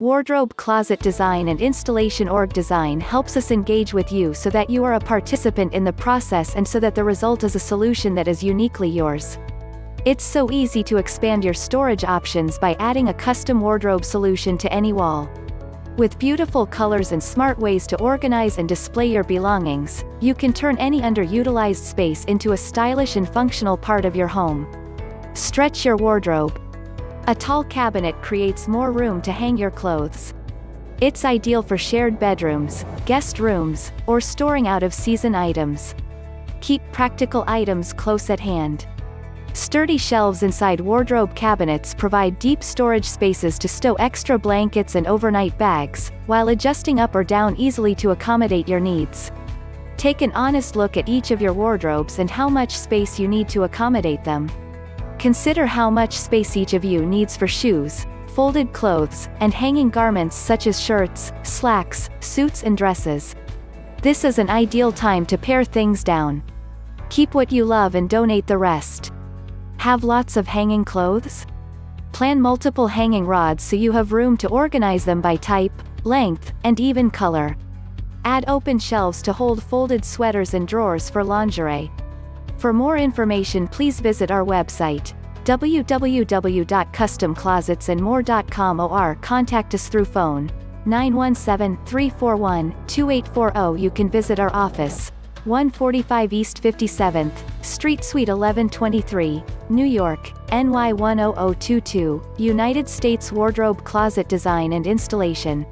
Wardrobe Closet Design and Installation ORGdesign helps us engage with you so that you are a participant in the process and so that the result is a solution that is uniquely yours. It's so easy to expand your storage options by adding a custom wardrobe solution to any wall. With beautiful colors and smart ways to organize and display your belongings, you can turn any underutilized space into a stylish and functional part of your home. Stretch your wardrobe, a tall cabinet creates more room to hang your clothes. It's ideal for shared bedrooms, guest rooms, or storing out-of-season items. Keep practical items close at hand. Sturdy shelves inside wardrobe cabinets provide deep storage spaces to stow extra blankets and overnight bags, while adjusting up or down easily to accommodate your needs. Take an honest look at each of your wardrobes and how much space you need to accommodate them. Consider how much space each of you needs for shoes, folded clothes, and hanging garments such as shirts, slacks, suits and dresses. This is an ideal time to pare things down. Keep what you love and donate the rest. Have lots of hanging clothes? Plan multiple hanging rods so you have room to organize them by type, length, and even color. Add open shelves to hold folded sweaters and drawers for lingerie. For more information please visit our website www.customclosetsandmore.com or contact us through phone 917-341-2840 you can visit our office 145 East 57th Street Suite 1123 New York NY 10022 United States Wardrobe Closet Design and Installation